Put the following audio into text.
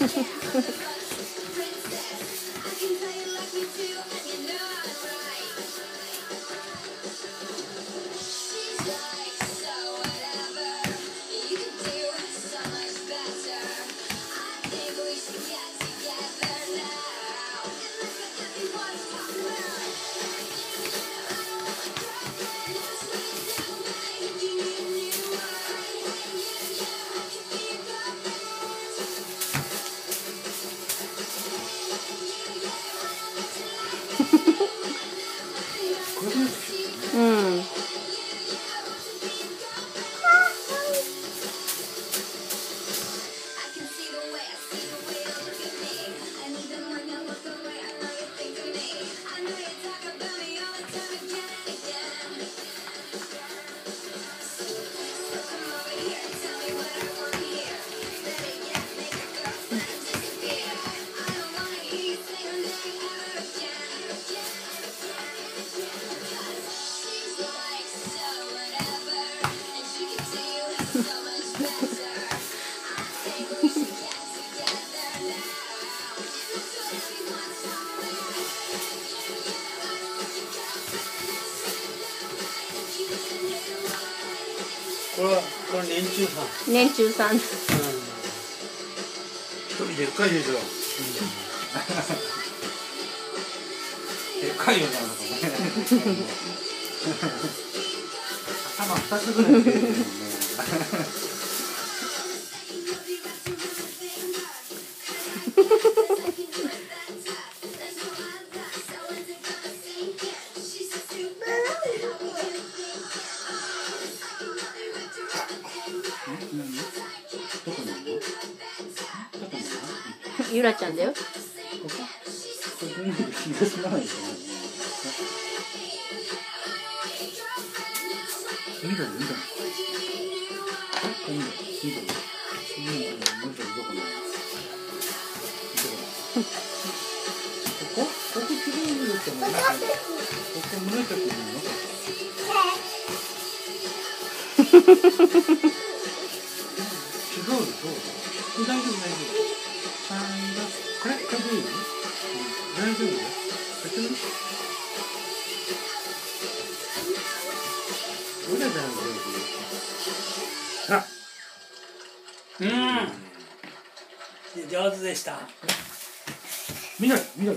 フフフ。これはこれ年中さん。年中さん。一人でっかいでしょ。でっかいよなのかね頭二つぐらい。出てるもんねどゆらちゃんだよ。ここここここ いの大丈夫？やってみ俺らじゃなくてあうん上手でした緑緑